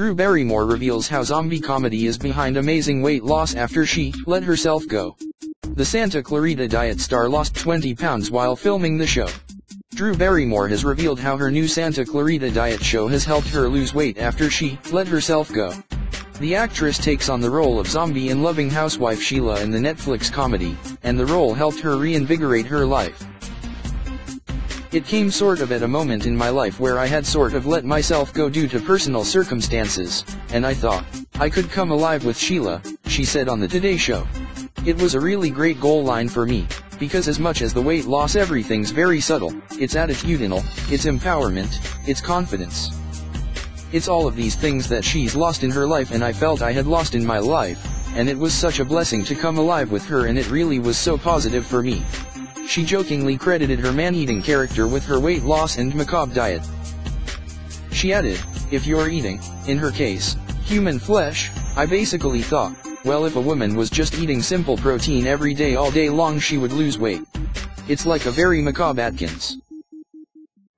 Drew Barrymore reveals how zombie comedy is behind amazing weight loss after she let herself go. The Santa Clarita Diet star lost 20 pounds while filming the show. Drew Barrymore has revealed how her new Santa Clarita Diet show has helped her lose weight after she let herself go. The actress takes on the role of zombie and loving housewife Sheila in the Netflix comedy, and the role helped her reinvigorate her life. It came sort of at a moment in my life where I had sort of let myself go due to personal circumstances, and I thought, I could come alive with Sheila, she said on the Today Show. It was a really great goal line for me, because as much as the weight loss everything's very subtle, it's attitudinal, it's empowerment, it's confidence. It's all of these things that she's lost in her life and I felt I had lost in my life, and it was such a blessing to come alive with her and it really was so positive for me. She jokingly credited her man-eating character with her weight loss and macabre diet. She added, if you're eating, in her case, human flesh, I basically thought, well if a woman was just eating simple protein every day all day long she would lose weight. It's like a very macabre Atkins.